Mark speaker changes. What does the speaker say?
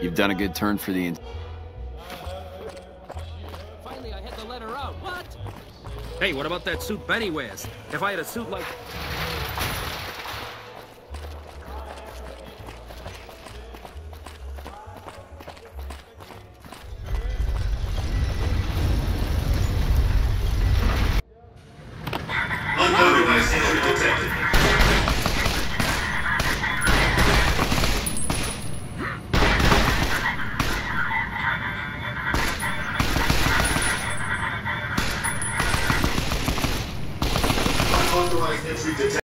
Speaker 1: You've done a good turn for the... Finally, I had to let out. What?
Speaker 2: Hey, what about that suit Benny wears? If I had a suit like... Unloading my sentry detected. underlying entry detection.